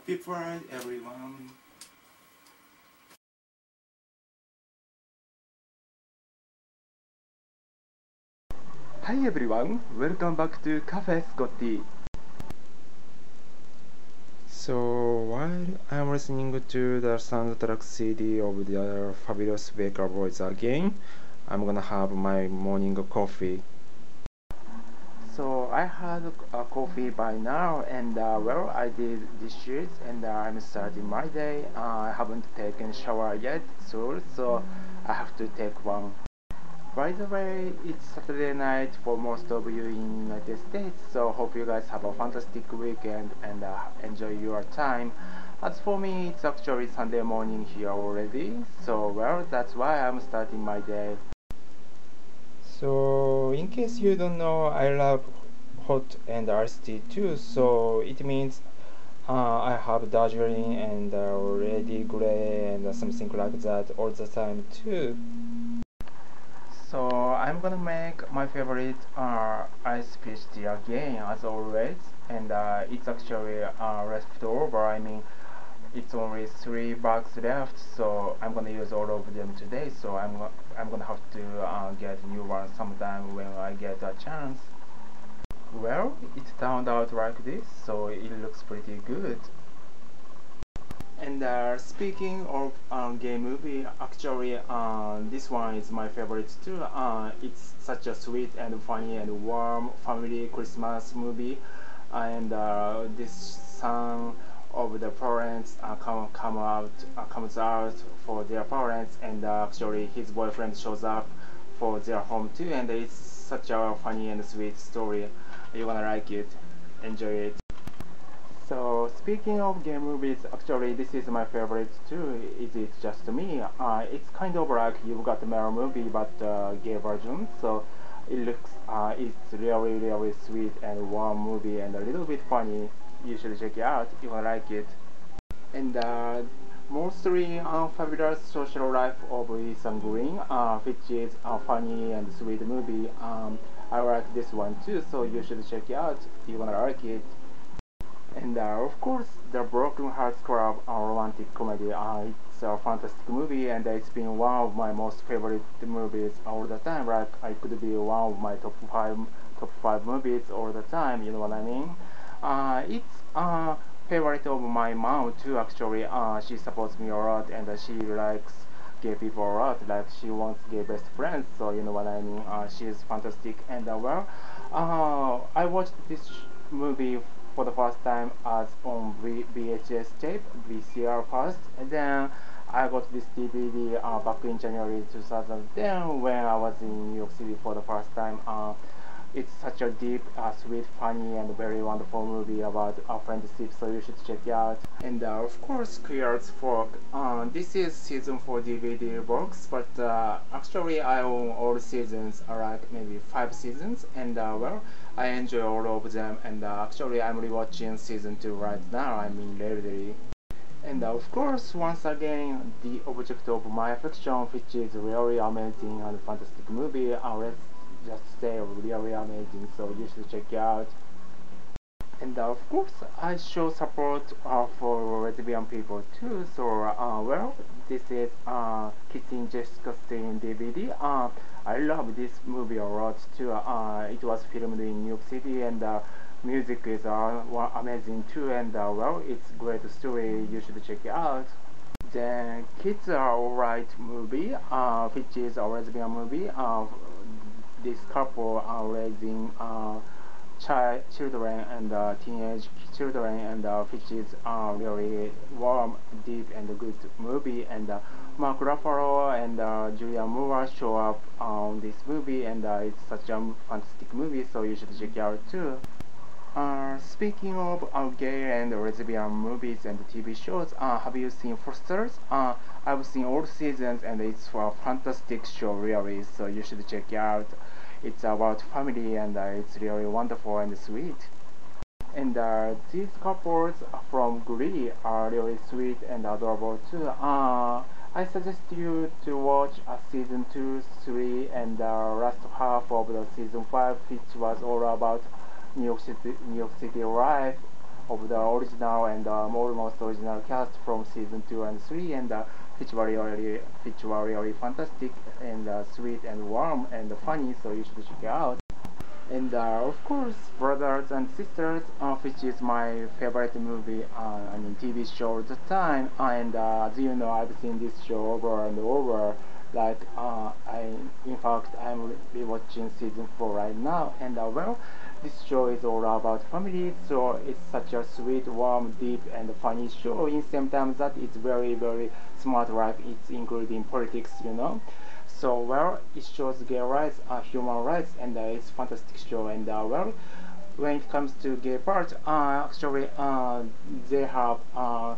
Happy Pride, everyone! Hi everyone, welcome back to Cafe Scotty. So while I'm listening to the soundtrack CD of the Fabulous Baker Boys again, I'm gonna have my morning coffee. So I had a coffee by now, and uh, well, I did dishes, and uh, I'm starting my day. Uh, I haven't taken shower yet, so so I have to take one. By the way, it's Saturday night for most of you in United States, so hope you guys have a fantastic weekend and uh, enjoy your time. As for me, it's actually Sunday morning here already, so well, that's why I'm starting my day. So, in case you don't know, I love hot and tea too, so it means uh, I have Darjeeling and uh, Lady Grey and something like that all the time too. So I'm gonna make my favorite uh, ice peach again as always and uh, it's actually uh, leftover I mean it's only three bucks left so I'm gonna use all of them today so I'm, I'm gonna have to uh, get new one sometime when I get a chance. Well it turned out like this so it looks pretty good. And uh, speaking of um, gay movie, actually uh, this one is my favorite too. Uh, it's such a sweet and funny and warm family Christmas movie, and uh, this son of the parents uh, come come out uh, comes out for their parents, and uh, actually his boyfriend shows up for their home too, and it's such a funny and sweet story. you're gonna like it, enjoy it. So speaking of gay movies, actually this is my favorite too. Is it just me? Uh, it's kind of like you've got the Mail movie but uh, gay version. So it looks, uh, it's really really sweet and warm movie and a little bit funny. You should check it out if you like it. And uh, mostly uh, fabulous social life of Ethan Green, uh, which is a funny and sweet movie. Um, I like this one too, so you should check it out if you wanna like it. And uh, of course, the Broken Hearts Club, a romantic comedy. Uh, it's a fantastic movie, and it's been one of my most favorite movies all the time. Like I could be one of my top five top five movies all the time. You know what I mean? Uh, it's a favorite of my mom too. Actually, uh, she supports me a lot, and she likes gay people a lot. Like she wants gay best friends. So you know what I mean? Uh, she's fantastic, and uh, well, uh, I watched this movie for the first time as on VHS tape, VCR first, and then I got this DVD uh, back in January 2010 when I was in New York City for the first time. Uh, it's such a deep, uh, sweet, funny, and very wonderful movie about a friendship, so you should check it out. And uh, of course, Queer Folk. Uh, this is season 4 DVD box, but uh, actually I own all seasons, uh, like maybe 5 seasons, and uh, well, I enjoy all of them, and actually I'm rewatching season 2 right now, I mean lately. And of course, once again, the object of my affection, which is really amazing and fantastic movie, uh, let's just say really amazing, so you should check it out. And uh, of course, I show support uh, for lesbian people too. So, uh, well, this is uh, Kissing Jessica Stein DVD. Uh, I love this movie a lot too. Uh, it was filmed in New York City, and uh, music is uh, amazing too. And uh, well, it's great story. You should check it out. The Kids Are Alright movie, uh, which is a lesbian movie. Uh, this couple are raising uh, child children and uh, teenage children and uh, which is uh, really warm, deep and good movie and uh, Mark Ruffalo and uh, Julianne Moore show up on this movie and uh, it's such a fantastic movie so you should check it out too. Uh, speaking of uh, gay and lesbian movies and TV shows, uh, have you seen Fosters? Uh, I've seen all seasons and it's a fantastic show really, so you should check it out. It's about family and uh, it's really wonderful and sweet. And uh, these couples from Glee are really sweet and adorable too. Uh, I suggest you to watch uh, season 2, 3 and the uh, last half of the season 5 which was all about New York City, New York City life of the original and um, almost original cast from season 2 and 3 and uh, which were really were really fantastic and uh, sweet and warm and funny so you should check it out. And uh, of course brothers and sisters uh, which is my favorite movie uh, I mean TV show at the time. And uh, as you know I've seen this show over and over like uh, I in fact I'm rewatching season 4 right now and uh, well this show is all about family so it's such a sweet warm deep and funny show. In same time that it's very very smart life it's including politics you know? So well it shows gay rights uh, human rights and uh, it's fantastic show. And uh, well when it comes to gay part uh, actually uh, they have uh,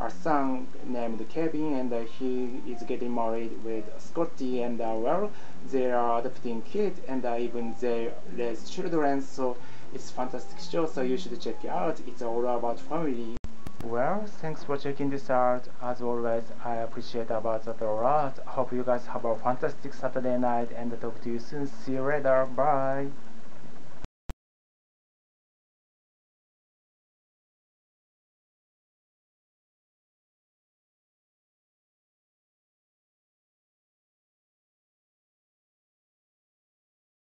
a son named Kevin and uh, he is getting married with Scotty and uh, well they are adopting kids and uh, even they raise children so it's fantastic show so you should check it out it's all about family well, thanks for checking this out. As always, I appreciate about that a lot. Hope you guys have a fantastic Saturday night and talk to you soon. See you later. Bye.